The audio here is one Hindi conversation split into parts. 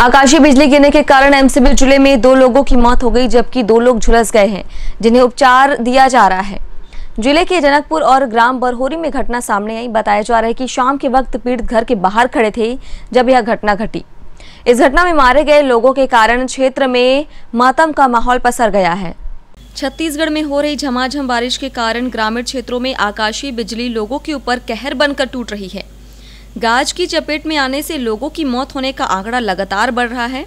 आकाशीय बिजली गिरने के कारण एमसीबी ज़िले में दो लोगों की मौत हो गई, जबकि दो लोग झुलस गए हैं, जिन्हें उपचार दिया जा रहा है। ज़िले के जनकपुर और ग्राम बरहोरी में घटना सामने आई। बताया जा रहा है कि शाम के वक्त पीड़ित घर के बाहर खड़े थे, जब यह घटना घटी। इस घटना में मारे गए लोगों के कारण क्षेत्र में मातम का माहौल पसर गया है। छत्तीसगढ़ में हो रही झमाझम बारिश के कारण ग्रामीण क्षेत्रों में आकाशीय बिजली लोगों के ऊपर कहर बनकर टूट रही है। गाज की चपेट में आने से लोगों की मौत होने का आंकड़ा लगातार बढ़ रहा है।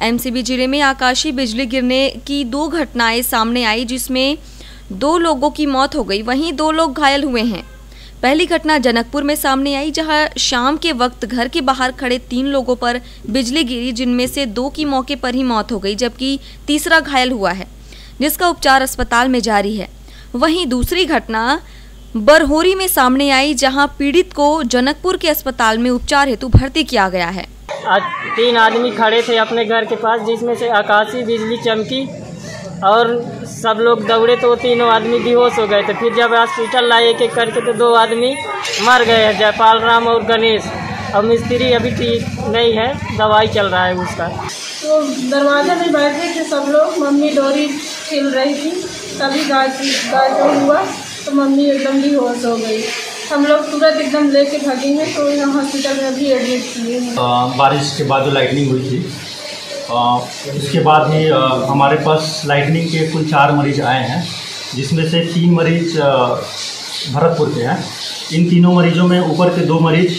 एमसीबी ज़िले में आकाशीय बिजली गिरने की दो घटनाएँ सामने आई जिसमें दो लोगों की मौत हो गई, वहीं दो लोग घायल हुए हैं। पहली घटना जनकपुर में सामने आई, जहाँ शाम के वक्त घर के बाहर खड़े तीन लोगों पर बिजली गिरी, जिनमें से दो की मौके पर ही मौत हो गई, जबकि तीसरा घायल हुआ है, जिसका उपचार अस्पताल में जारी है। वहीं दूसरी घटना बरहोरी में सामने आई जहाँ पीड़ित को जनकपुर के अस्पताल में उपचार हेतु भर्ती किया गया है। आज तीन आदमी खड़े थे अपने घर के पास जिसमें से आकाशीय बिजली चमकी और सब लोग दौड़े तो तीनों आदमी बेहोश हो गए थे। फिर जब हॉस्पिटल लाए एक एक करके तो दो आदमी मर गए हैं जयपाल राम और गणेश। और मिस्त्री अभी ठीक नहीं है दवाई चल रहा है उसका। तो दरवाजे में बैठे थे सब लोग मम्मी डोरी खेल रही थी तभी गाज गाज हुआ। तो मम्मी एकदम भी बेहोश हो गई। हम लोग तुरंत एकदम लेके भागे हैं तो यहाँ हॉस्पिटल में अभी एडमिट किए हैं। बारिश के बाद जो लाइटनिंग हुई थी। उसके बाद ही हमारे पास लाइटनिंग के कुल चार मरीज़ आए हैं, जिसमें से तीन मरीज़ भरतपुर के हैं। इन तीनों मरीजों में ऊपर के दो मरीज़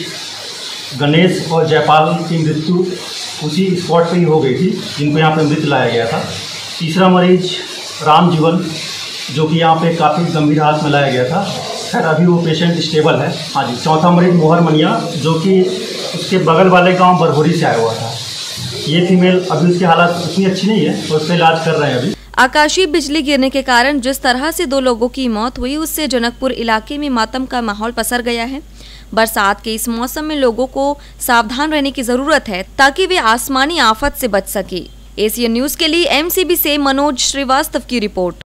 गणेश और जयपाल की मृत्यु उसी स्पॉट पर ही हो गई थी, जिनको यहाँ पर मृत लाया गया था। तीसरा मरीज़ राम जीवन जो कि यहाँ पे काफ़ी गंभीर हालत में लाया गया था। खैर, अभी वो पेशेंट स्टेबल है। हाँ जी, चौथा मरीज़ मोहर मनिया, जो कि उसके बगल वाले गाँव बरहोरी से आया हुआ था। ये फीमेल अभी उसकी हालत उतनी अच्छी नहीं है तो उसका इलाज कर रहे हैं अभी। आकाशीय बिजली गिरने के कारण जिस तरह से दो लोगों की मौत हुई, उससे जनकपुर इलाके में मातम का माहौल पसर गया है। बरसात के इस मौसम में लोगों को सावधान रहने की ज़रूरत है, ताकि वे आसमानी आफत से बच सके। एशियन न्यूज़ के लिए एमसीबी से मनोज श्रीवास्तव की रिपोर्ट।